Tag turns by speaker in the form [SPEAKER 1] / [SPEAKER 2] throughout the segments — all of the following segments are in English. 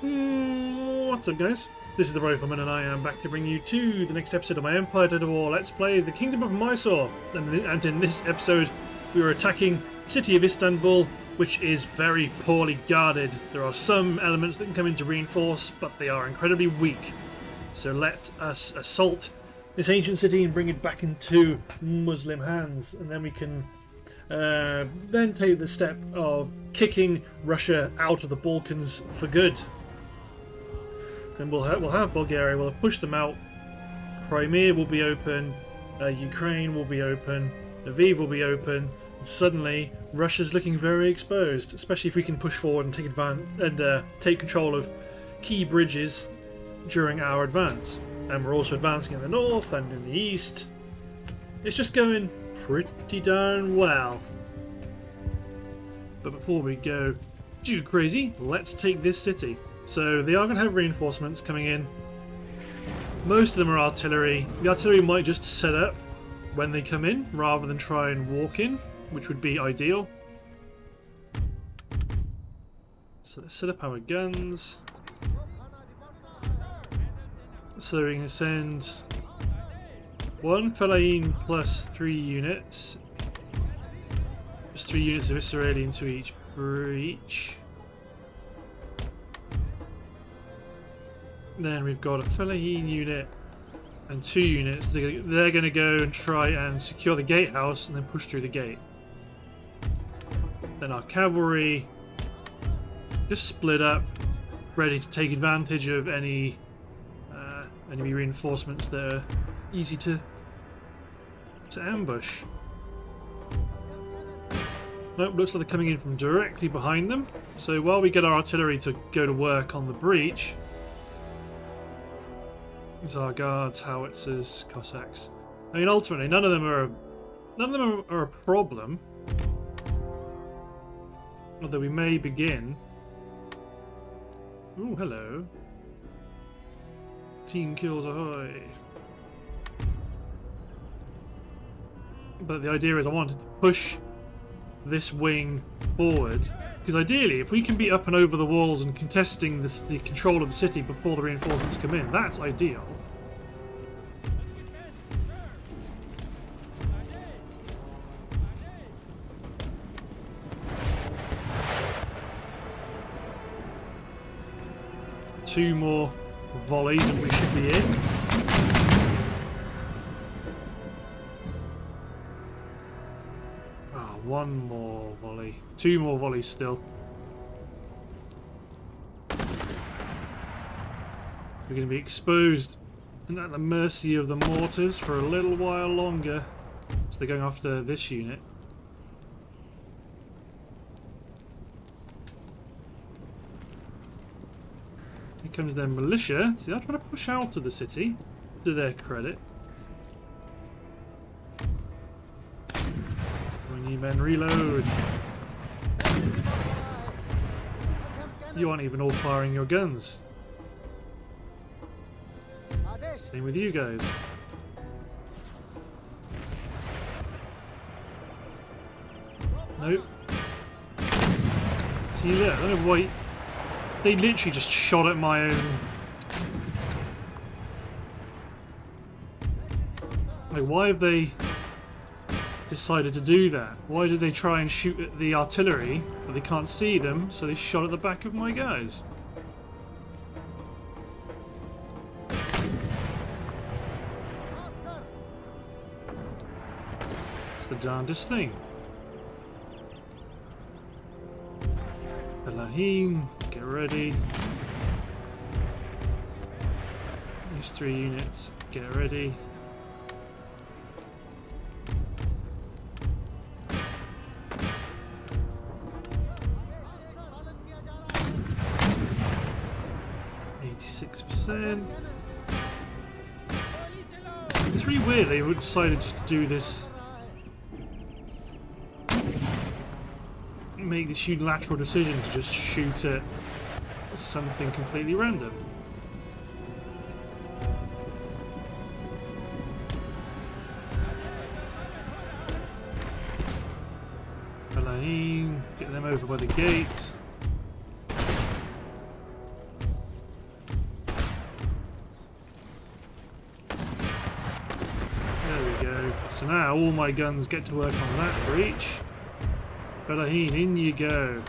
[SPEAKER 1] Hmm, what's up, guys? This is the Rifleman, and I am back to bring you to the next episode of my Empire Total War Let's Play The Kingdom of Mysore. And, and in this episode, we are attacking city of Istanbul, which is very poorly guarded. There are some elements that can come in to reinforce, but they are incredibly weak. So let us assault this ancient city and bring it back into Muslim hands, and then we can uh, then take the step of kicking Russia out of the Balkans for good. Then we'll have, we'll have Bulgaria, we'll have pushed them out. Crimea will be open, uh, Ukraine will be open, Lviv will be open. And suddenly, Russia's looking very exposed, especially if we can push forward and take advance and uh, take control of key bridges during our advance. And we're also advancing in the north and in the east. It's just going pretty darn well. But before we go too crazy, let's take this city. So they are going to have reinforcements coming in. Most of them are artillery. The artillery might just set up when they come in rather than try and walk in, which would be ideal. So let's set up our guns. So we can send one Fellahin plus three units. Just three units of Israeli into each breach. Then we've got a Fellahin unit and two units. They're going to go and try and secure the gatehouse and then push through the gate. Then our cavalry just split up, ready to take advantage of any uh, enemy reinforcements that are easy to to ambush. Nope, looks like they're coming in from directly behind them. So while we get our artillery to go to work on the breach, guards, howitzers, Cossacks. I mean, ultimately, none of them are a, none of them are, are a problem. Although we may begin. Oh, hello. Team kills ahoy. But the idea is I wanted to push this wing forward because ideally, if we can be up and over the walls and contesting this, the control of the city before the reinforcements come in, that's ideal. Two more volleys and we should be in. One more volley. Two more volleys still. We're going to be exposed and at the mercy of the mortars for a little while longer. So they're going after this unit. Here comes their militia. See, they're trying to push out of the city, to their credit. Men reload. You aren't even all firing your guns. Same with you guys. Nope. See there? I don't know why. They literally just shot at my own. Like, why have they decided to do that? Why did they try and shoot at the artillery, but they can't see them, so they shot at the back of my guys? It's the darndest thing. Elohim, get ready. These three units, get ready. Decided just to do this make this unilateral decision to just shoot at something completely random. Elaine, get them over by the gate. So now all my guns get to work on that breach. Fellahin, in you go.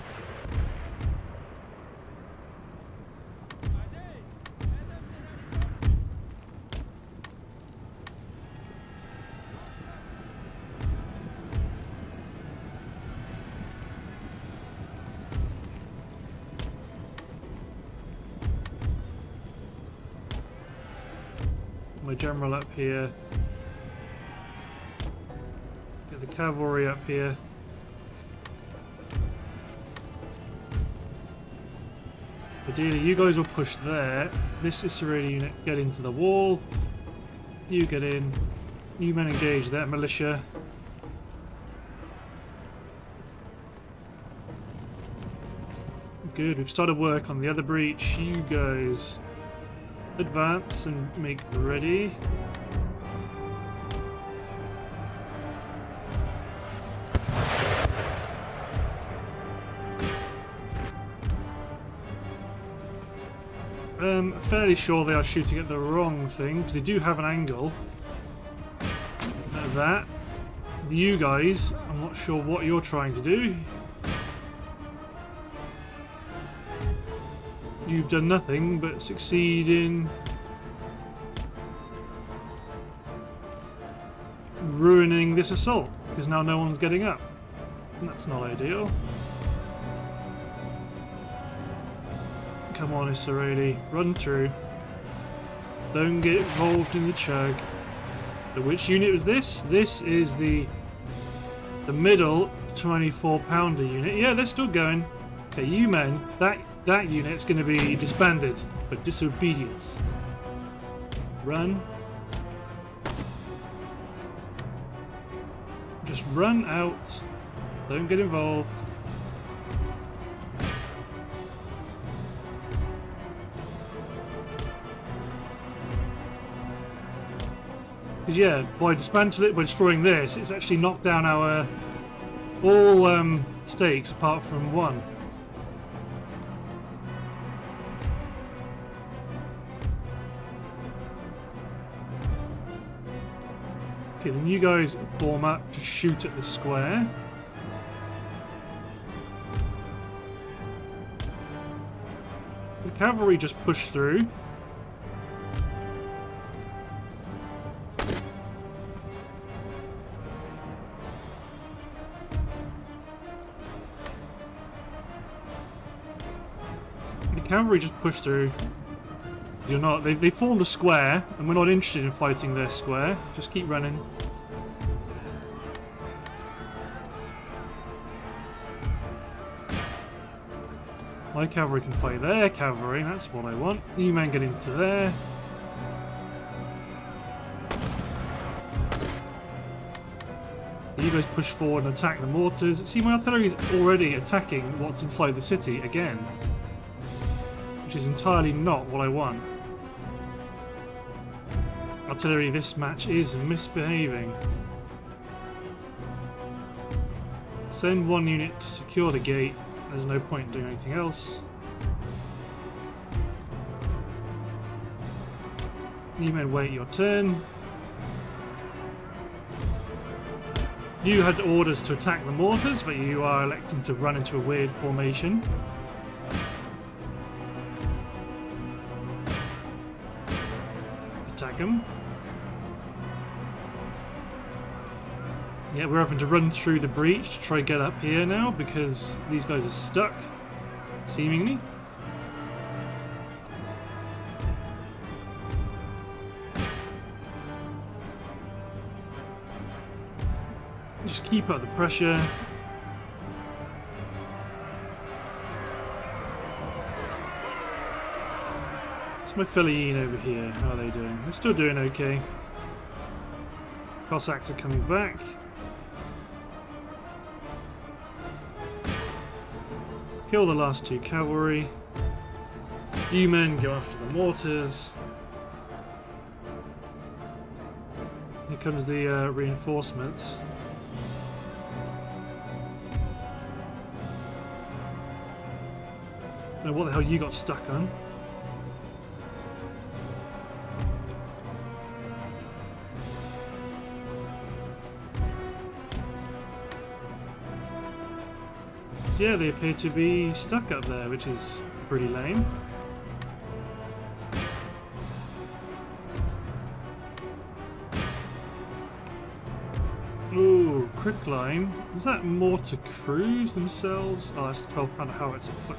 [SPEAKER 1] My general up here. Cavalry up here. Ideally, you guys will push there. This Isserady unit get into the wall. You get in. You men engage that militia. Good, we've started work on the other breach. You guys advance and make ready. Fairly sure they are shooting at the wrong thing, because they do have an angle. At that. You guys, I'm not sure what you're trying to do. You've done nothing but succeed in ruining this assault, because now no one's getting up. And that's not ideal. Come on, Isserady. Run through. Don't get involved in the chug. Which unit was this? This is the the middle 24 pounder unit. Yeah, they're still going. Okay, you men, that that unit's going to be disbanded for disobedience. Run. Just run out. Don't get involved. Because yeah, by dismantling it, by destroying this, it's actually knocked down our all um, stakes apart from one. Okay, then you guys form up to shoot at the square. The cavalry just push through. Cavalry just push through. You're not. They, they formed a square, and we're not interested in fighting their square. Just keep running. My cavalry can fight their cavalry, that's what I want. You men get into there. You guys push forward and attack the mortars. See, my artillery is already attacking what's inside the city again. Which is entirely not what I want. Artillery this match is misbehaving. Send one unit to secure the gate. There's no point in doing anything else. You may wait your turn. You had orders to attack the mortars, but you are electing to run into a weird formation. Them. Yeah, we're having to run through the breach to try and get up here now because these guys are stuck, seemingly. Just keep up the pressure. It's my Fellahin over here. How are they doing? They're still doing okay. Cossacks are coming back. Kill the last two cavalry. You men go after the mortars. Here comes the uh, reinforcements. Don't know what the hell you got stuck on. Yeah, they appear to be stuck up there, which is pretty lame. Ooh, quicklime. Is that mortar crews themselves? Oh, that's 12 pound howitzer foot.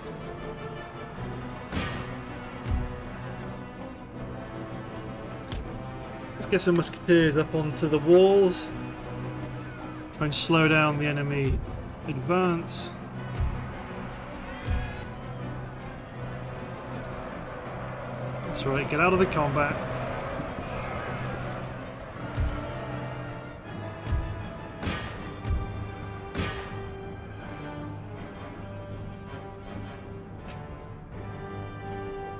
[SPEAKER 1] Let's get some musketeers up onto the walls. Try and slow down the enemy advance. That's right, get out of the combat.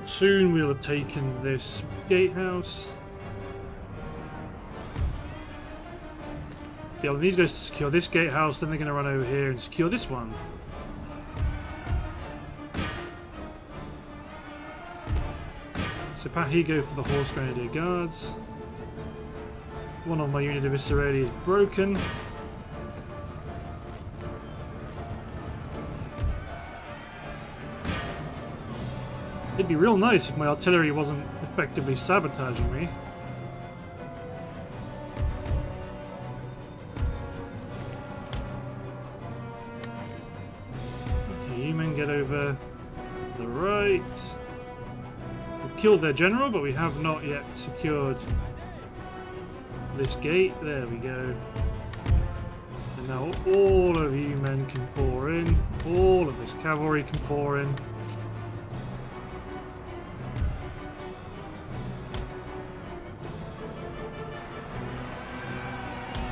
[SPEAKER 1] Soon we'll have taken this gatehouse. Yeah, well, these guys to secure this gatehouse, then they're going to run over here and secure this one. Pahigo for the Horse Grenadier Guards. One of my unit of Israeli is broken. It'd be real nice if my artillery wasn't effectively sabotaging me. Killed their general, but we have not yet secured this gate. There we go. And now all of you men can pour in. All of this cavalry can pour in.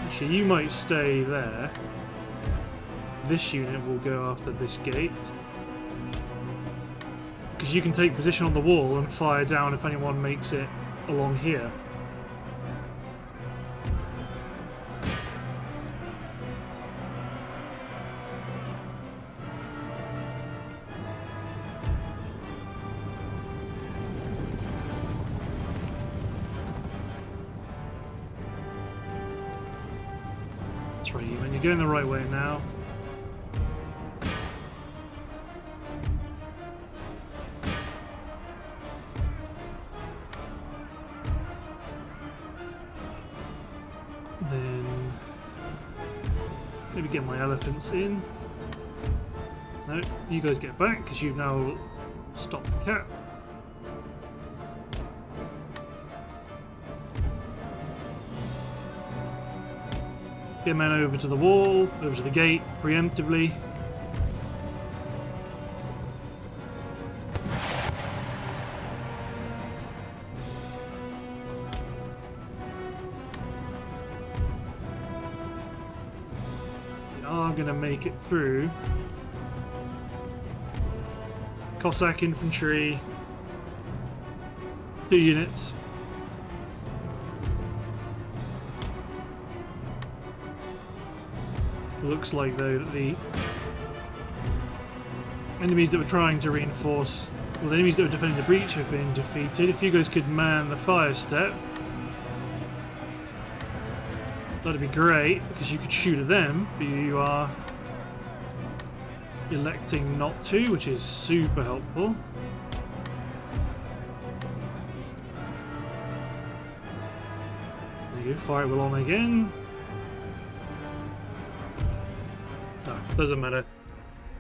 [SPEAKER 1] Actually, you might stay there. This unit will go after this gate. Because you can take position on the wall and fire down if anyone makes it along here. In. No, you guys get back because you've now stopped the cat. Get men over to the wall, over to the gate, preemptively. Are going to make it through. Cossack infantry. Two units. looks like though that the enemies that were trying to reinforce well the enemies that were defending the breach have been defeated. If you guys could man the fire step that'd be great because you could shoot at them but you are electing not to which is super helpful. There you go, fire will on again. Ah, doesn't matter.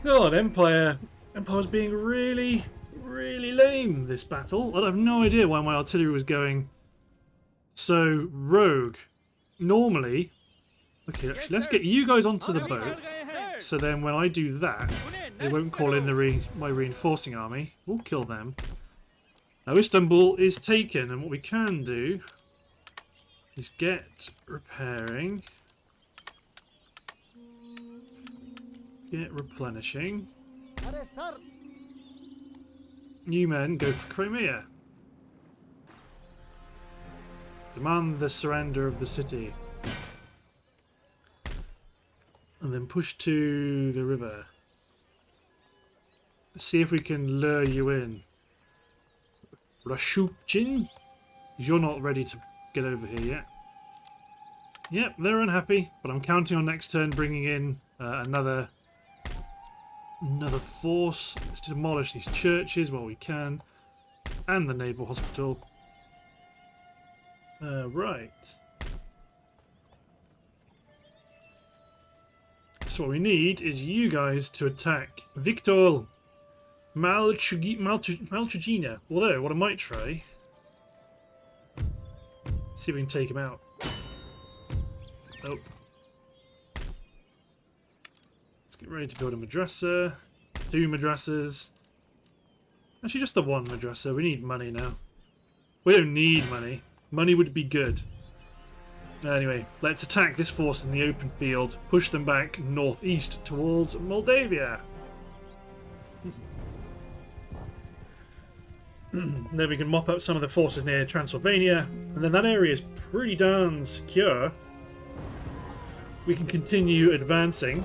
[SPEAKER 1] God, Empire. Empire's being really, really lame this battle. I have no idea why my artillery was going so rogue. Normally... Okay, actually, let's get you guys onto the boat. So then when I do that, they won't call in the re my reinforcing army. We'll kill them. Now Istanbul is taken, and what we can do is get repairing. Get replenishing. New men go for Crimea. Demand the surrender of the city. And then push to the river. See if we can lure you in. Rashupchin? You're not ready to get over here yet. Yep, they're unhappy, but I'm counting on next turn bringing in uh, another another force. Let's demolish these churches while we can. And the naval hospital. Uh, right. So what we need is you guys to attack Victor Maltrugina. Although, what I might try... See if we can take him out. Nope. Let's get ready to build a madrasa. Two madrasas. Actually, just the one madrasa. We need money now. We don't need money. Money would be good. Anyway, let's attack this force in the open field, push them back northeast towards Moldavia. Hmm. then we can mop up some of the forces near Transylvania, and then that area is pretty darn secure. We can continue advancing.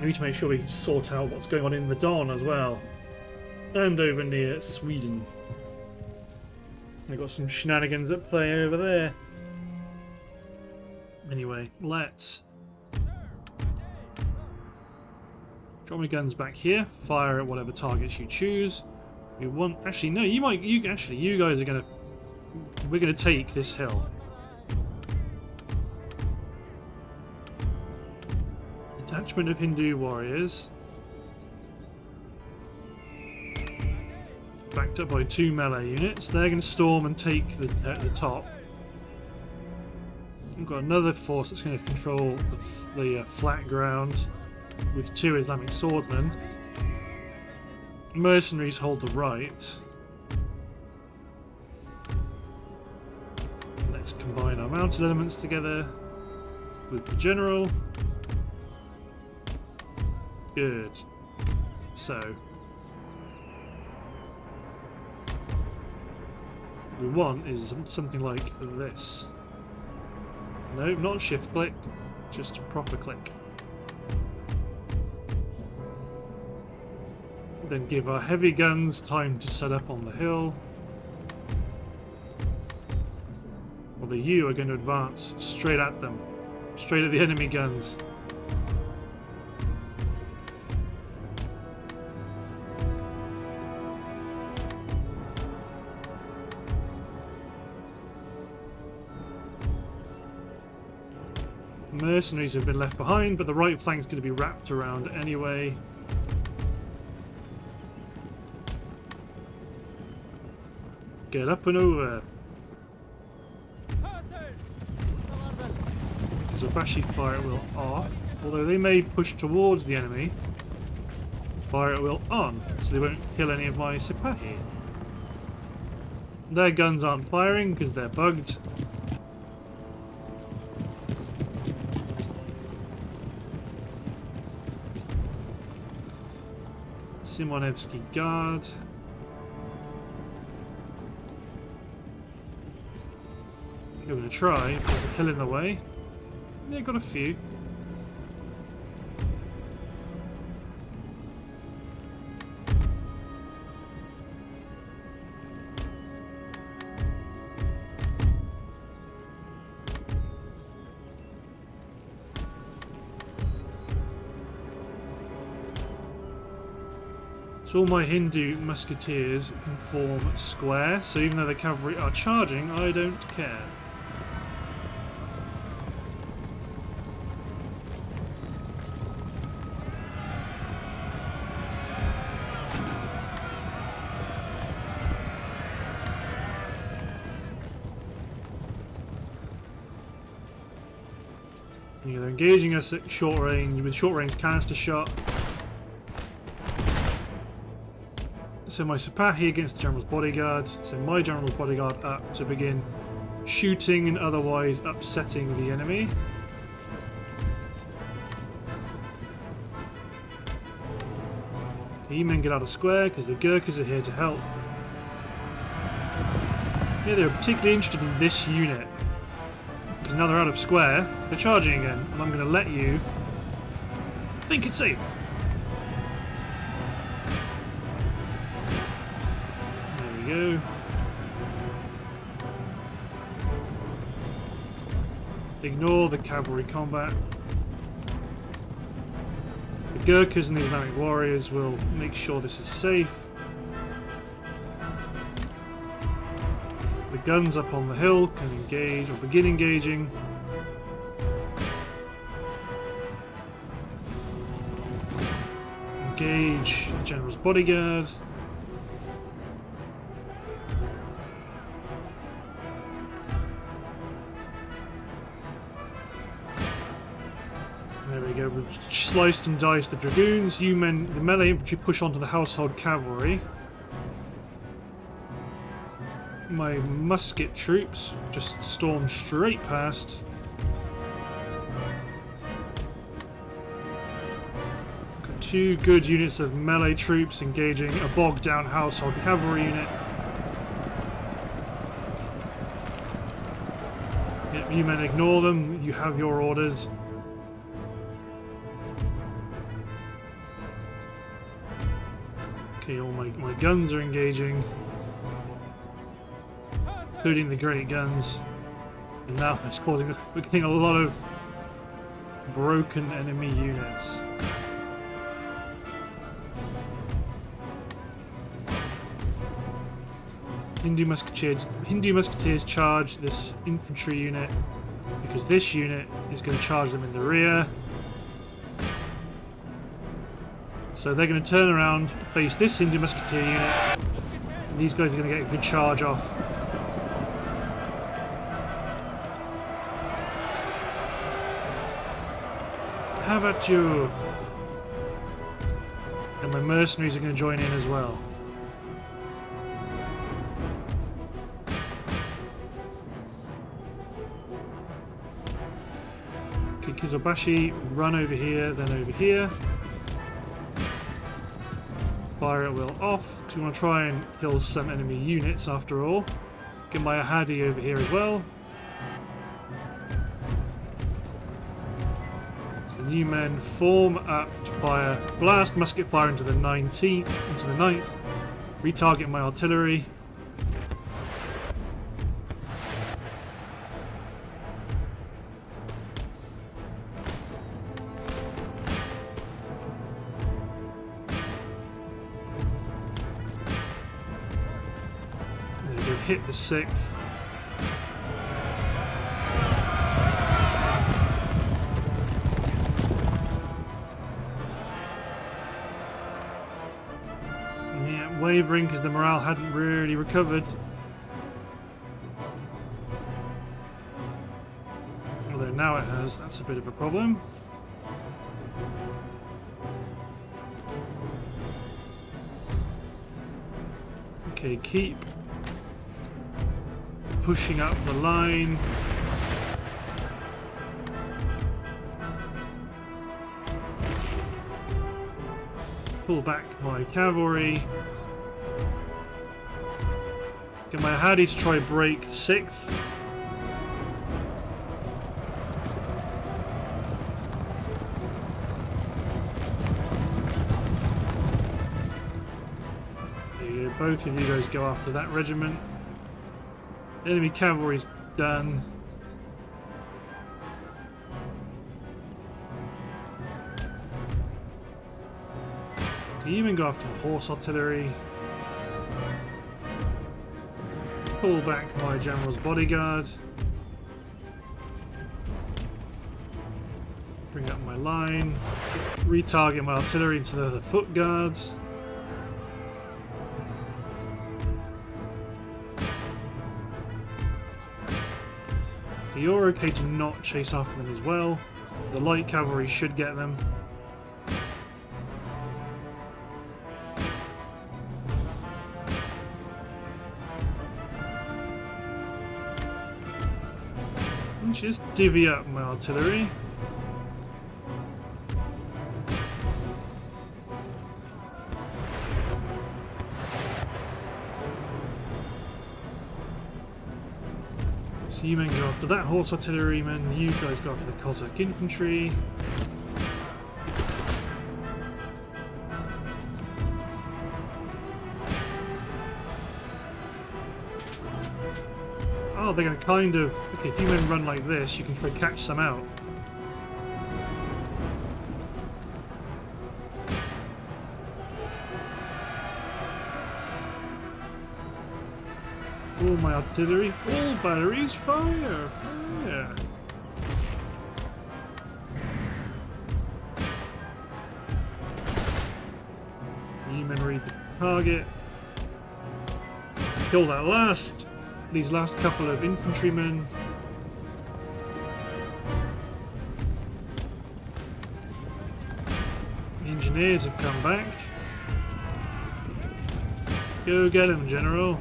[SPEAKER 1] We need to make sure we sort out what's going on in the Don as well. And over near Sweden. We've got some shenanigans at play over there. Anyway, let's drop my guns back here. Fire at whatever targets you choose. We want actually no, you might you actually you guys are gonna we're gonna take this hill. Detachment of Hindu warriors. Backed up by two melee units. They're going to storm and take the, uh, the top. We've got another force that's going to control the, the uh, flat ground with two Islamic swordsmen. Mercenaries hold the right. Let's combine our mounted elements together with the general. Good. So, we want is something like this. No, not shift click, just a proper click. Then give our heavy guns time to set up on the hill. Well, the U are going to advance straight at them. Straight at the enemy guns. Mercenaries have been left behind, but the right flank's going to be wrapped around anyway. Get up and over. Zabashi fire will off, although they may push towards the enemy. Fire will on, so they won't kill any of my Sipahi. Their guns aren't firing because they're bugged, Semenovsky Guard. Give it a try. There's a hill in the way. Yeah, got a few. So all my Hindu musketeers can form square, so even though the cavalry are charging, I don't care. engaging us at short range with short range canister shot. So my Sipahi against the General's Bodyguard. So my General's Bodyguard up to begin shooting and otherwise upsetting the enemy. The E-men get out of square because the Gurkhas are here to help. Yeah, they're particularly interested in this unit. Because now they're out of square, they're charging again, and I'm going to let you think it's safe. Go. Ignore the cavalry combat. The Gurkhas and the Islamic warriors will make sure this is safe. The guns up on the hill can engage or begin engaging. Engage the general's bodyguard. Sliced and diced the dragoons. You men, the melee infantry push onto the household cavalry. My musket troops just storm straight past. Got two good units of melee troops engaging a bogged down household cavalry unit. Yep, you men ignore them. You have your orders. Okay, all my, my guns are engaging. Including the great guns. And now it's causing we're getting a lot of broken enemy units. Hindu musketeers, Hindu musketeers charge this infantry unit because this unit is going to charge them in the rear. So they're going to turn around, face this Hindu musketeer unit. These guys are going to get a good charge off. How about you? And my mercenaries are going to join in as well. Kizobashi, run over here, then over here. Fire at will off, because we want to try and kill some enemy units after all. Get my Ahadi over here as well. So the new men form up to fire, blast musket fire into the 19th, into the 9th. Retarget my artillery. 6th. Yeah, wavering because the morale hadn't really recovered. Although now it has, that's a bit of a problem. Okay, keep pushing up the line. Pull back my cavalry. Get my Hadi to try break sixth. Both of you guys go after that regiment. Enemy cavalry's done. Can you even go after horse artillery? Pull back my general's bodyguard. Bring up my line. Retarget my artillery into the foot guards. You're okay to not chase after them as well. The light cavalry should get them. Just divvy up my artillery. So you men go after that horse artilleryman, you guys go after the Cossack infantry. Oh, they're going to kind of... Okay, if you men run like this, you can try catch some out. All my artillery, all batteries, fire! Fire! New memory the target. Kill that last, these last couple of infantrymen. engineers have come back. Go get him, General.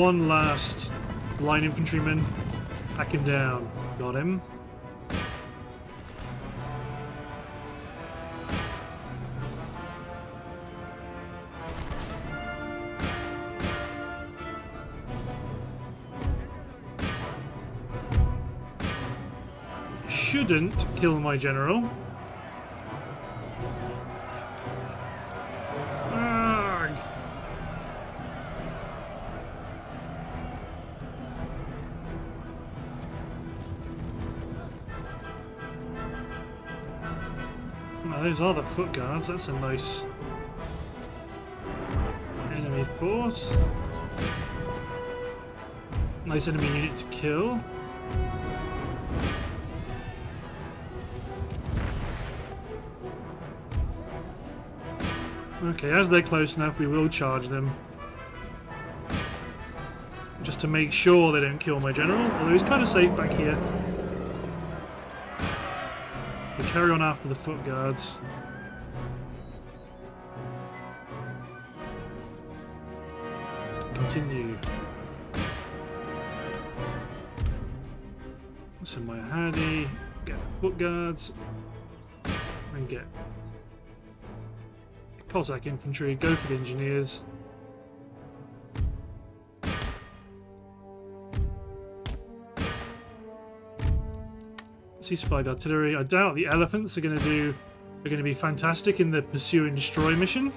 [SPEAKER 1] One last line infantryman. Hack him down. Got him. Shouldn't kill my general. Now, those are the foot guards. That's a nice enemy force. Nice enemy unit to kill. Okay, as they're close enough, we will charge them. Just to make sure they don't kill my general, although he's kind of safe back here. Carry on after the foot guards. Continue. Send my handy, get foot guards, and get Cossack infantry, go for the engineers. The artillery. I doubt the elephants are going to do are going to be fantastic in the pursue and destroy mission.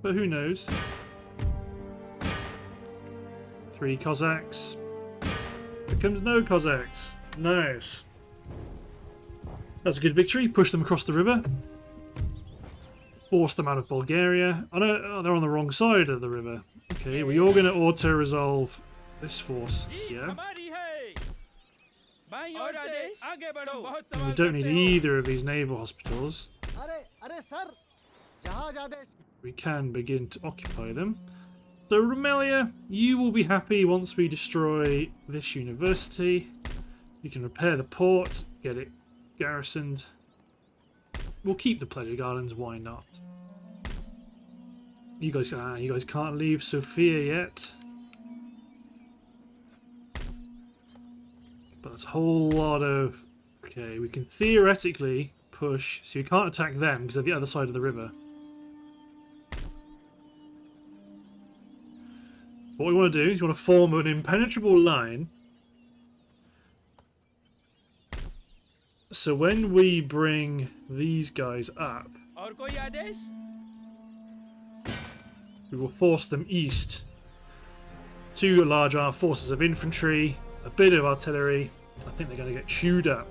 [SPEAKER 1] But who knows? Three Cossacks. Becomes no Cossacks. Nice. That's a good victory. Push them across the river force them out of Bulgaria. Oh no, oh, they're on the wrong side of the river. Okay, we're all going to auto-resolve this force here. And we don't need either of these naval hospitals. We can begin to occupy them. So Rumelia, you will be happy once we destroy this university. You can repair the port, get it garrisoned. We'll keep the Pleasure Gardens, why not? You guys, ah, you guys can't leave Sofia yet. But that's a whole lot of... Okay, we can theoretically push... So you can't attack them because they're the other side of the river. What we want to do is we want to form an impenetrable line So when we bring these guys up, we will force them east. Two large armed forces of infantry, a bit of artillery. I think they're going to get chewed up.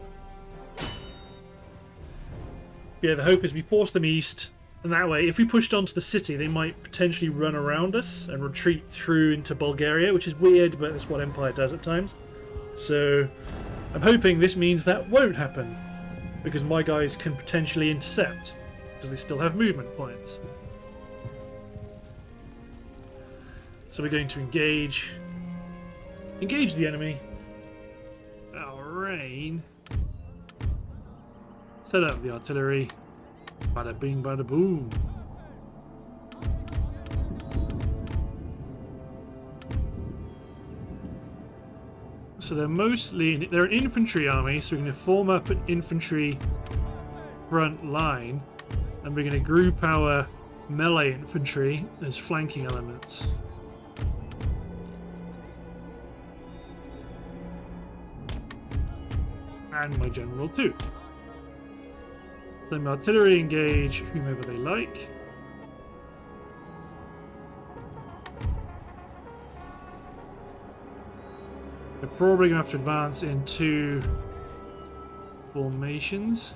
[SPEAKER 1] Yeah, the hope is we force them east, and that way, if we pushed onto the city, they might potentially run around us and retreat through into Bulgaria, which is weird, but that's what Empire does at times. So I'm hoping this means that won't happen, because my guys can potentially intercept, because they still have movement points. So we're going to engage. Engage the enemy. Our rain. Set up the artillery. Bada bing, bada boom. So they're mostly they're an infantry army, so we're going to form up an infantry front line, and we're going to group our melee infantry as flanking elements. And my general too. So my artillery engage whomever they like.
[SPEAKER 2] They're probably going to have to advance in two formations.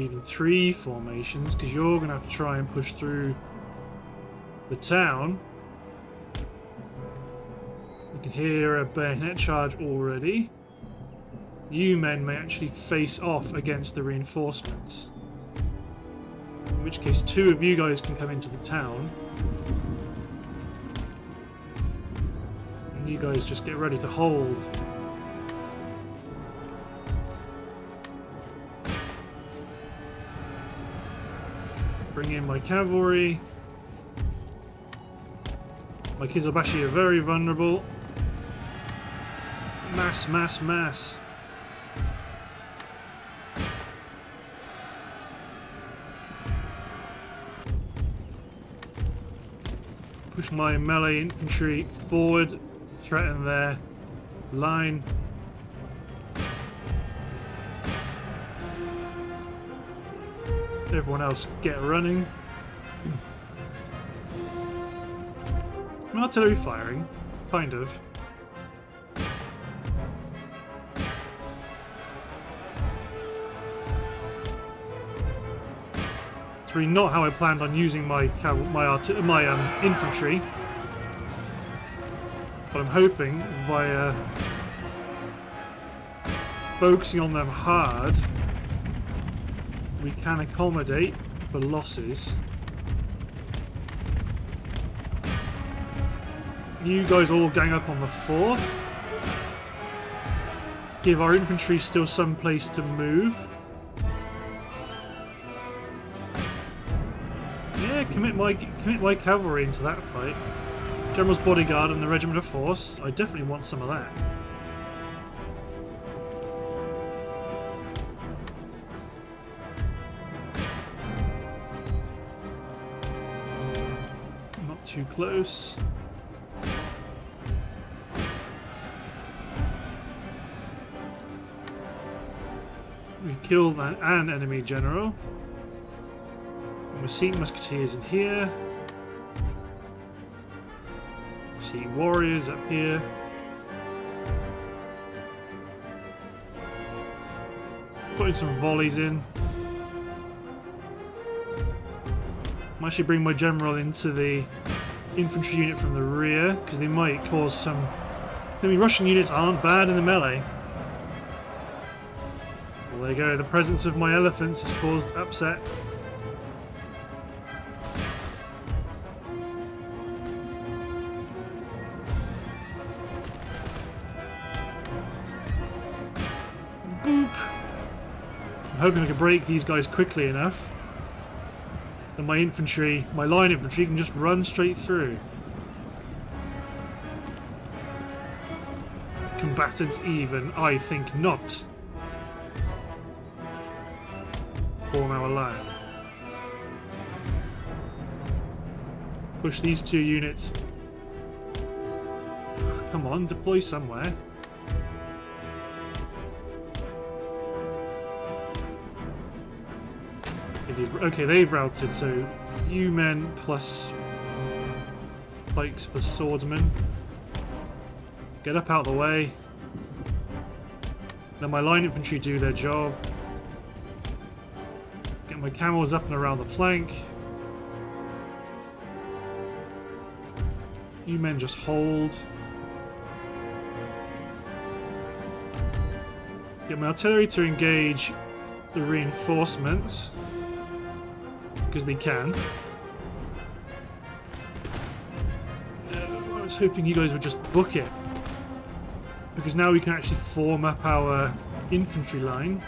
[SPEAKER 1] Even three formations because you're going to have to try and push through the town. You can hear a bayonet charge already. You men may actually face off against the reinforcements. In which case, two of you guys can come into the town. And you guys just get ready to hold. Bring in my cavalry. My Kizobashi are very vulnerable. Mass, mass, mass. Push my melee infantry forward, threaten their line. Everyone else get running. Artillery firing, kind of. It's really not how I planned on using my my my um, infantry, but I'm hoping by uh, focusing on them hard, we can accommodate the losses. You guys all gang up on the fourth. Give our infantry still some place to move. Yeah, commit my commit my cavalry into that fight. General's bodyguard and the regiment of horse. I definitely want some of that. Close. killed an, an enemy general. And we're seeing musketeers in here. We see warriors up here. Putting some volleys in. I'm actually bring my general into the infantry unit from the rear because they might cause some. I mean, Russian units aren't bad in the melee. Well, there you go. The presence of my elephants has caused upset. Boop. I'm hoping I can break these guys quickly enough. That my infantry, my line infantry, can just run straight through. Combatants even? I think not. form our line. Push these two units. Come on, deploy somewhere. Okay, they've routed, so you men plus pikes plus swordsmen. Get up out of the way. Let my line infantry do their job. Get my camels up and around the flank. You men just hold. Get my artillery to engage the reinforcements. Because they can. I was hoping you guys would just book it. Because now we can actually form up our infantry line.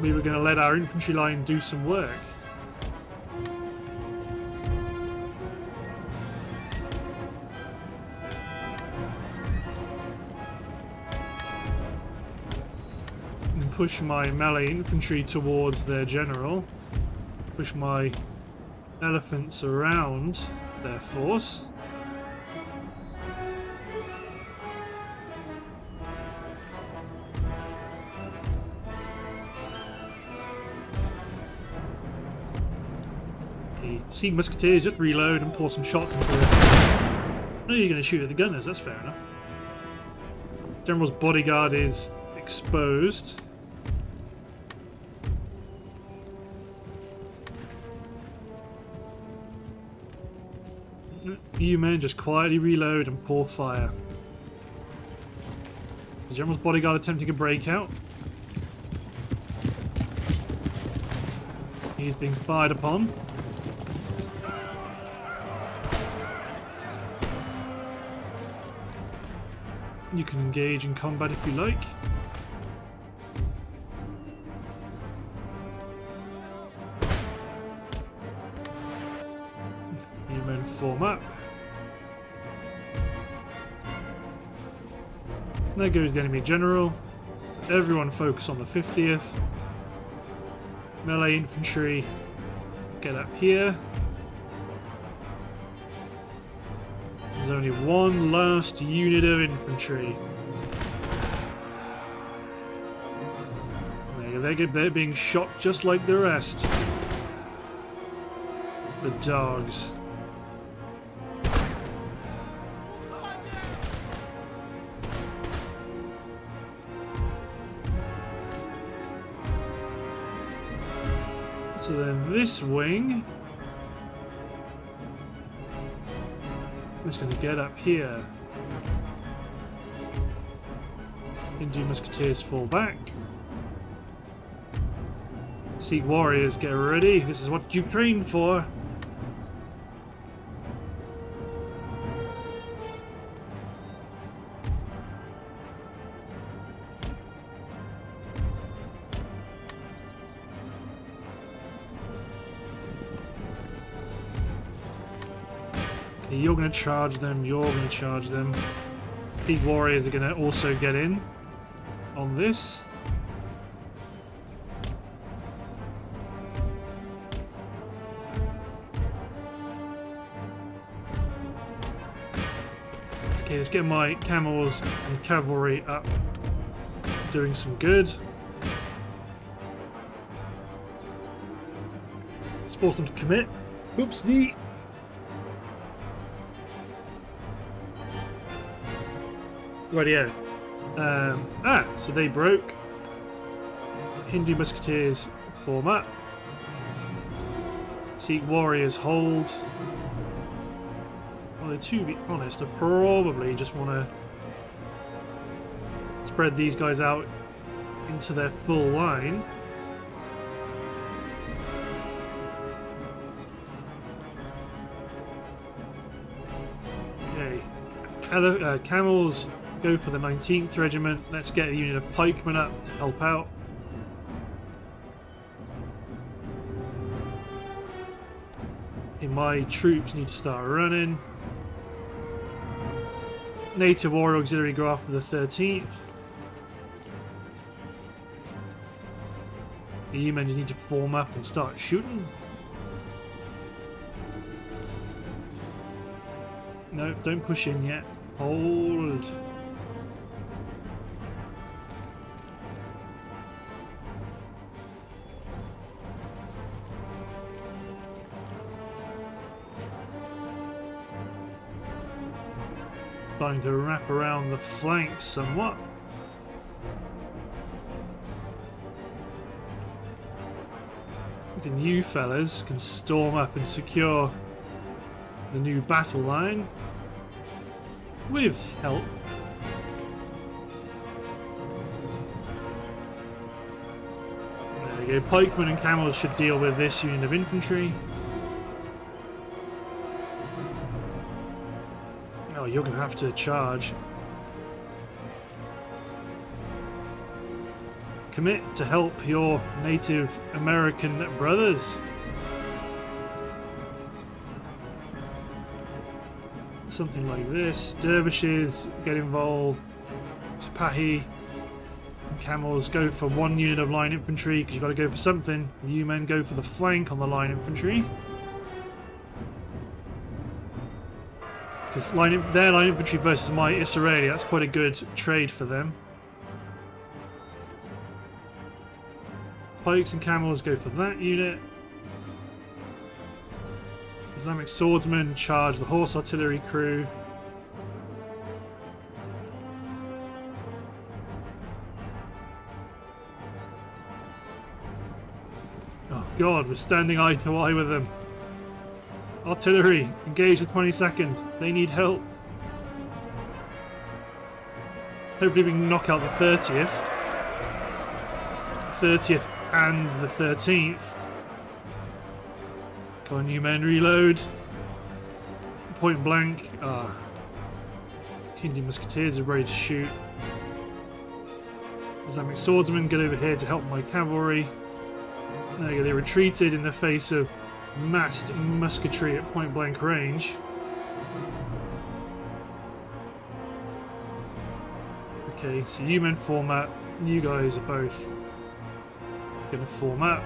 [SPEAKER 1] we were going to let our infantry line do some work. Push my melee infantry towards their general. Push my elephants around their force. See musketeers, just reload and pour some shots into it. No, you're going to shoot at the gunners, that's fair enough. General's bodyguard is exposed. You men just quietly reload and pour fire. The general's bodyguard attempting a breakout. He's being fired upon. You can engage in combat if you like. There goes the enemy general. Everyone focus on the 50th. Melee infantry, get up here. There's only one last unit of infantry. They're, they're being shot just like the rest. The dogs. This wing is going to get up here. Indian Musketeers fall back. Sikh warriors get ready. This is what you trained for. Charge them, you're going to charge them. Big warriors are going to also get in on this. Okay, let's get my camels and cavalry up doing some good. Let's force them to commit. Oops, knee. Rightio. Um, ah, so they broke. Hindu Musketeers form up. Sikh Warriors hold. Well, to be honest, I probably just want to spread these guys out into their full line. Okay. Uh, camels Go for the 19th Regiment. Let's get a unit of pikemen up to help out. And my troops need to start running. Native War Auxiliary go after the 13th. The U-men need to form up and start shooting. No, don't push in yet. Hold. Starting to wrap around the flanks somewhat. Then you fellas can storm up and secure the new battle line with help. There we go. Pikemen and camels should deal with this unit of infantry. You're going to have to charge. Commit to help your Native American brothers. Something like this. Dervishes get involved. Sipahi camels go for one unit of line infantry because you've got to go for something. You men go for the flank on the line infantry. Because line, their line infantry versus my Israeli, that's quite a good trade for them. Pikes and camels go for that unit. Islamic swordsmen charge the horse artillery crew. Oh god, we're standing eye to eye with them. Artillery, engage the 22nd. They need help. Hopefully we can knock out the 30th. 30th and the 13th. Come on, you men, reload. Point blank. Ah. Indian Musketeers are ready to shoot. Islamic Swordsmen get over here to help my cavalry. There you go, they retreated in the face of massed musketry at point blank range. Okay, so you men format, you guys are both going to format.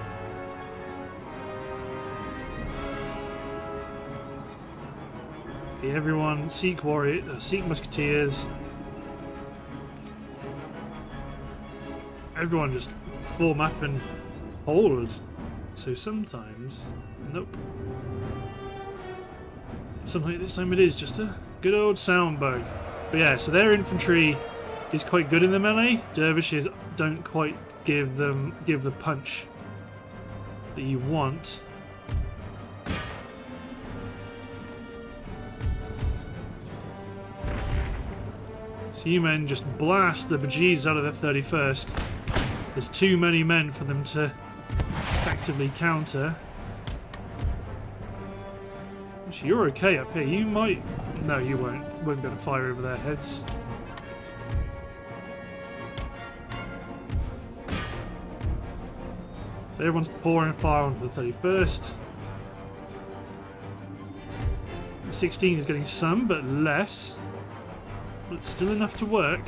[SPEAKER 1] Okay, everyone, Sikh warrior, uh, Sikh musketeers. Everyone just form up and hold. So sometimes, nope. Something this time it is just a good old sound bug. But yeah, so their infantry is quite good in the melee. Dervishes don't quite give them give the punch that you want. So you men just blast the bejesus out of the 31st. There's too many men for them to effectively counter. Actually, you're okay up here. You might... No, you won't. Won't be able to fire over their heads. Everyone's pouring fire onto the 31st. 16 is getting some, but less. But still enough to work.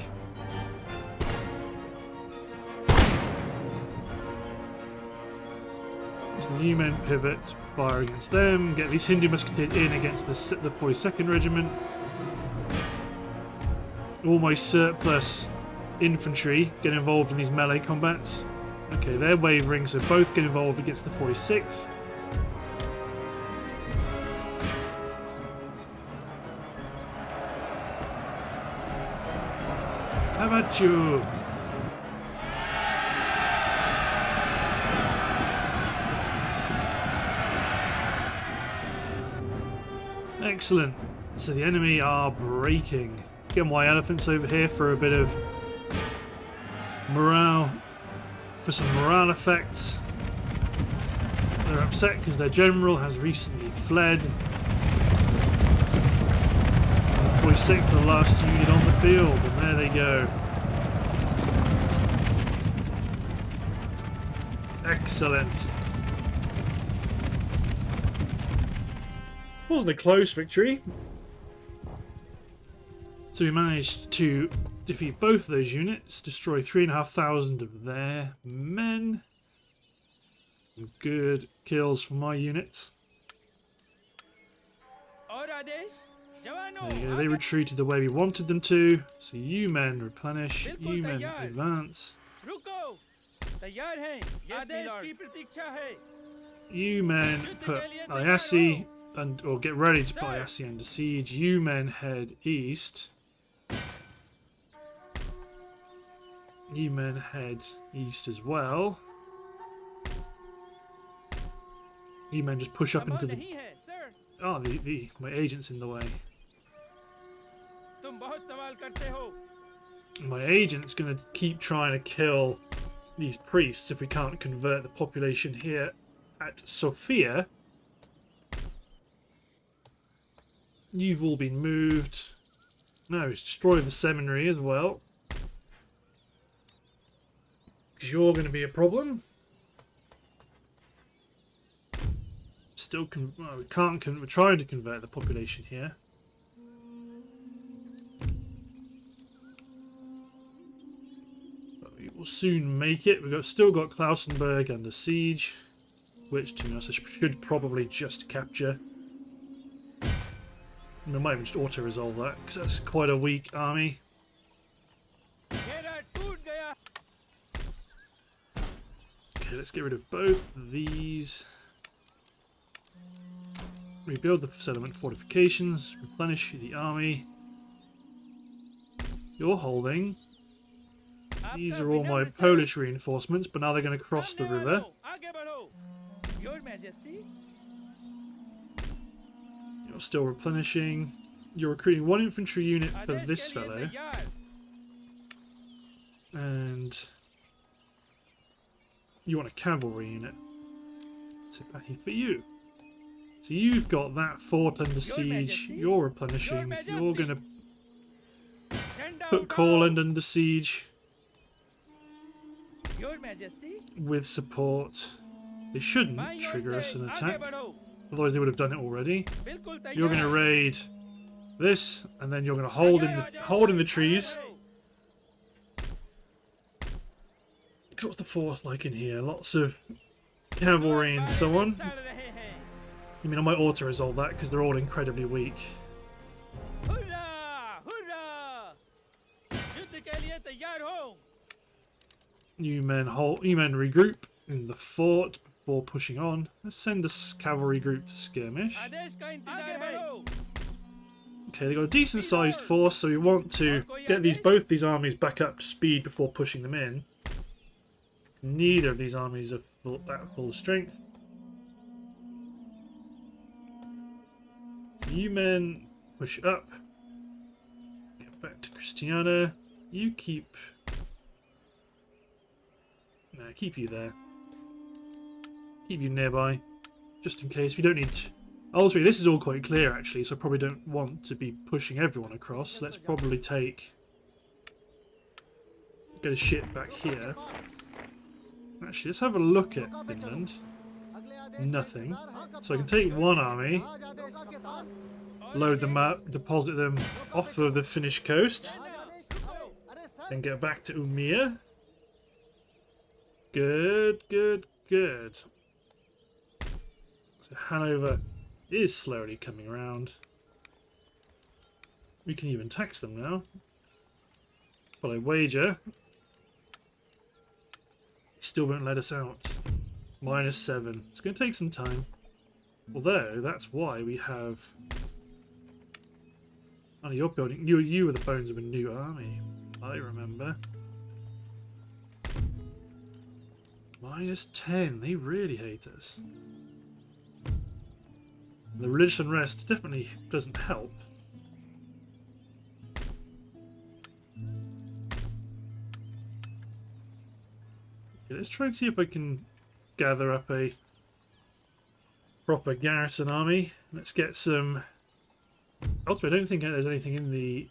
[SPEAKER 1] So men pivot, fire against them, get these Hindu musketeers in against the, the 42nd Regiment. All my surplus infantry get involved in these melee combats. Okay, they're wavering, so both get involved against the 46th. How about you? Excellent. So the enemy are breaking. Get my elephants over here for a bit of morale for some morale effects. They're upset because their general has recently fled. The 46th, the last unit on the field, and there they go. Excellent. Wasn't a close victory. So we managed to defeat both those units, destroy 3,500 of their men. Some good kills for my units. There you go, they retreated the way we wanted them to. So you men replenish, you men advance. You men put Ayasi and or get ready to Ayasi under siege. You men head east. You men head east as well. You men just push up into the... Oh, the, the my agent's in the way. My agent's going to keep trying to kill these priests if we can't convert the population here at Sofia. You've all been moved. Now he's destroyed the seminary as well. Because you're going to be a problem. Still, well, we can't. we're trying to convert the population here. But we will soon make it. We've got still got Klausenburg under siege, which to I should probably just capture. We might even just auto-resolve that, because that's quite a weak army. Okay, let's get rid of both these. Rebuild the settlement fortifications. Replenish the army. You're holding. These are all my Polish reinforcements, but now they're going to cross the river.
[SPEAKER 2] Your Majesty
[SPEAKER 1] still replenishing. You're recruiting one infantry unit for this fellow. And you want a cavalry unit. So Patty, for you. So you've got that fort under siege, you're replenishing, you're
[SPEAKER 2] gonna
[SPEAKER 1] put Courland under siege. With support. They shouldn't trigger us an attack. Otherwise they would have done it already. You're going to raid this, and then you're going to hold in the, hold in the trees. Because what's the force like in here? Lots of cavalry and so on. I mean, I might auto-resolve that because they're all incredibly weak. You men, hold, you men regroup in the fort before pushing on, let's send this cavalry group to skirmish. Okay, they've got a decent sized force, so we want to get these both these armies back up to speed before pushing them in. Neither of these armies are full, at full strength. So you men push up. Get back to Christiana. You keep... Nah, keep you there. Keep you nearby, just in case we don't need. To... Ultimately, this is all quite clear actually, so I probably don't want to be pushing everyone across. Let's probably take. Get a ship back here. Actually, let's have a look at Finland. Nothing. So I can take one army, load them up, deposit them off of the Finnish coast, then get back to Umir. Good, good, good. Hanover is slowly coming around. We can even tax them now. But I wager still won't let us out. Minus seven. It's going to take some time. Although, that's why we have... Oh, you're building... You, you were the bones of a new army. I remember. Minus 10. They really hate us. The religious unrest definitely doesn't help. Okay, let's try and see if I can gather up a proper garrison army. Let's get some... Ultimately, I don't think there's anything in the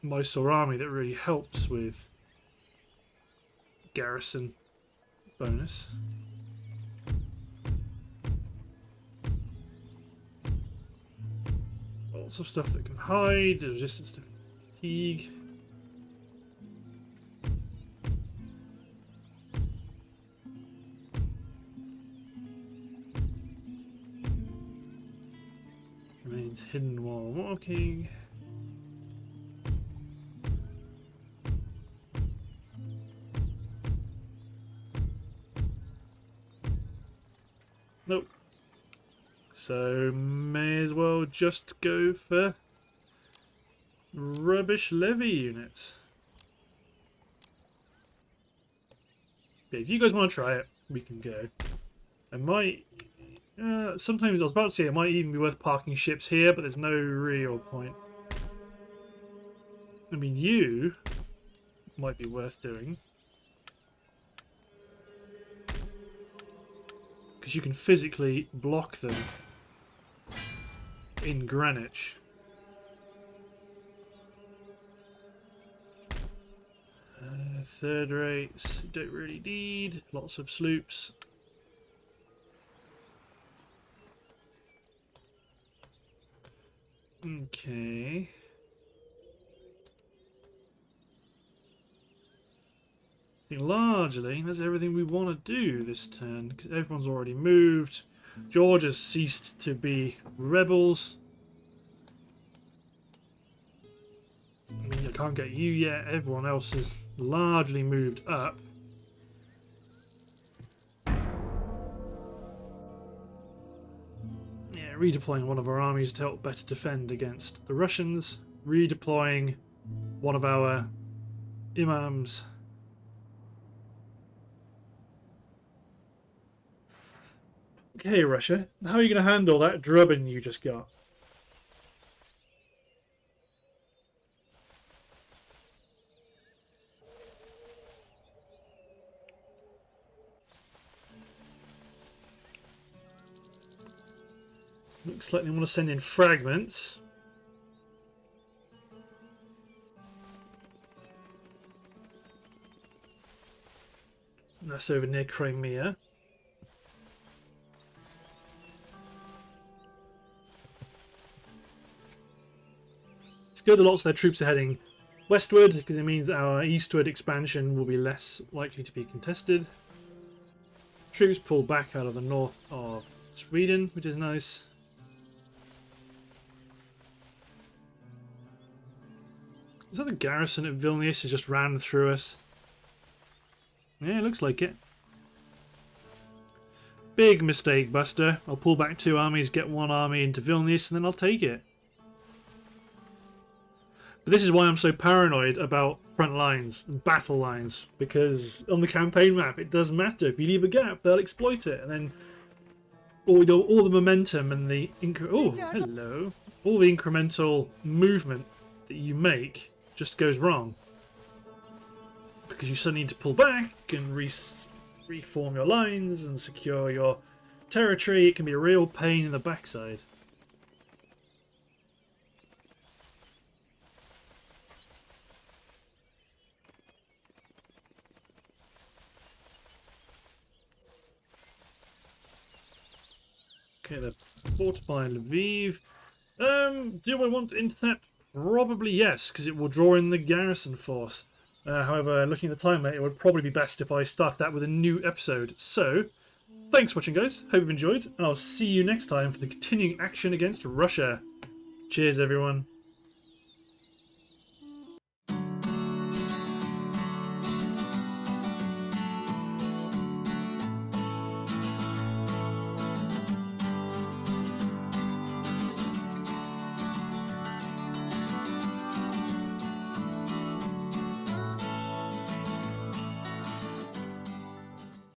[SPEAKER 1] Mysore army that really helps with garrison bonus. Lots of stuff that can hide, resistance to fatigue. Remains hidden while walking. Nope. So as just go for rubbish levy units. Yeah, if you guys want to try it, we can go. I might. Uh, sometimes I was about to say it might even be worth parking ships here, but there's no real point. I mean, you might be worth doing. Because you can physically block them in Greenwich. Uh, third rates, don't really need. Lots of sloops. Okay. I think largely that's everything we want to do this turn because everyone's already moved. George has ceased to be rebels. I mean, I can't get you yet. Everyone else has largely moved up. Yeah, redeploying one of our armies to help better defend against the Russians. Redeploying one of our imams Okay, Russia, how are you going to handle that drubbing you just got? Looks like they want to send in fragments. That's over near Crimea. Good lots of their troops are heading westward because it means our eastward expansion will be less likely to be contested. Troops pulled back out of the north of Sweden, which is nice. Is that the garrison at Vilnius has just ran through us? Yeah, looks like it. Big mistake, Buster. I'll pull back two armies, get one army into Vilnius, and then I'll take it. But this is why I'm so paranoid about front lines and battle lines, because on the campaign map it does matter. If you leave a gap, they'll exploit it, and then all the, all the momentum and the oh hello, all the incremental movement that you make just goes wrong because you suddenly need to pull back and re reform your lines and secure your territory. It can be a real pain in the backside. Okay, they're fought by Lviv. Um, do I want to intercept? Probably yes, because it will draw in the garrison force. Uh, however, looking at the timer, it would probably be best if I start that with a new episode. So, thanks for watching, guys. Hope you've enjoyed, and I'll see you next time for the continuing action against Russia. Cheers, everyone.